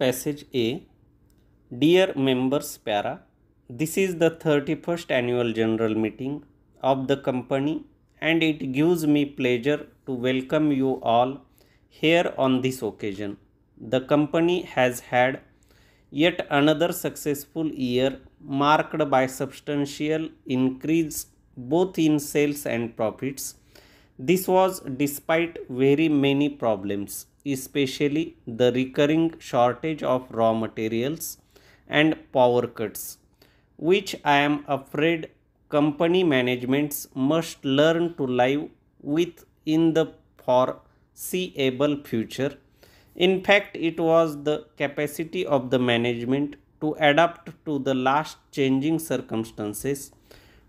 passage A Dear members, para, this is the 31st annual general meeting of the company and it gives me pleasure to welcome you all here on this occasion. The company has had yet another successful year marked by substantial increase both in sales and profits. This was despite very many problems especially the recurring shortage of raw materials and power cuts, which I am afraid company managements must learn to live with in the foreseeable future. In fact, it was the capacity of the management to adapt to the last changing circumstances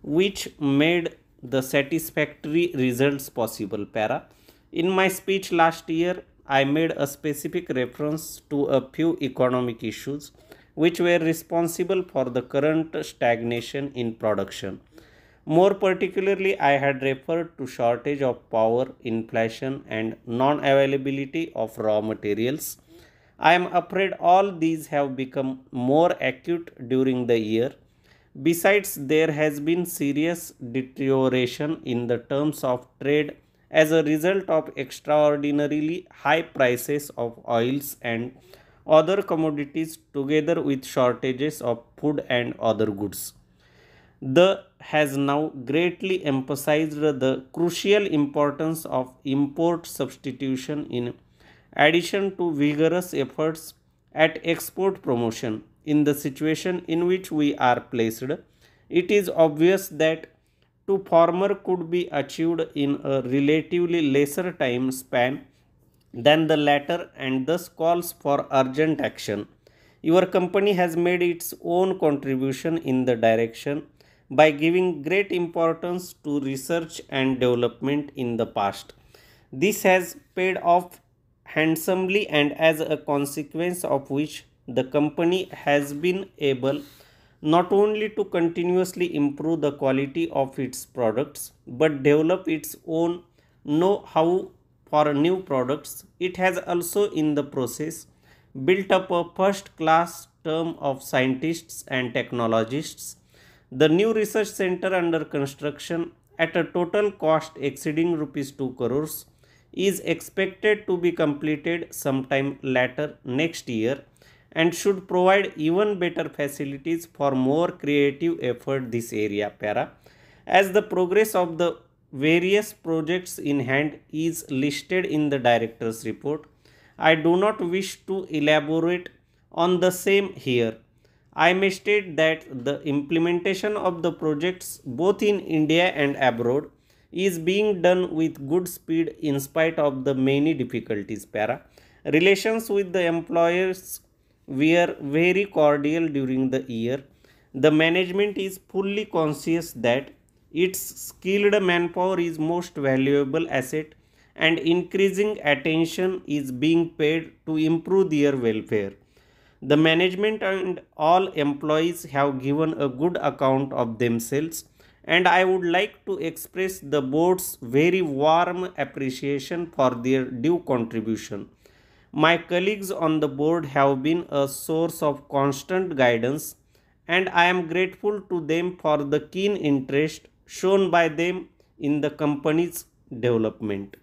which made the satisfactory results possible. Para. In my speech last year, I made a specific reference to a few economic issues which were responsible for the current stagnation in production. More particularly, I had referred to shortage of power, inflation and non-availability of raw materials. I am afraid all these have become more acute during the year. Besides, there has been serious deterioration in the terms of trade as a result of extraordinarily high prices of oils and other commodities together with shortages of food and other goods. The has now greatly emphasized the crucial importance of import substitution in addition to vigorous efforts at export promotion. In the situation in which we are placed, it is obvious that to former could be achieved in a relatively lesser time span than the latter and thus calls for urgent action. Your company has made its own contribution in the direction by giving great importance to research and development in the past. This has paid off handsomely and as a consequence of which the company has been able not only to continuously improve the quality of its products but develop its own know-how for new products. It has also in the process built up a first class term of scientists and technologists. The new research center under construction at a total cost exceeding rupees 2 crores is expected to be completed sometime later next year and should provide even better facilities for more creative effort this area para. As the progress of the various projects in hand is listed in the director's report i do not wish to elaborate on the same here. I may state that the implementation of the projects both in india and abroad is being done with good speed in spite of the many difficulties para. Relations with the employers were very cordial during the year. The management is fully conscious that its skilled manpower is most valuable asset and increasing attention is being paid to improve their welfare. The management and all employees have given a good account of themselves and I would like to express the board's very warm appreciation for their due contribution. My colleagues on the board have been a source of constant guidance and I am grateful to them for the keen interest shown by them in the company's development.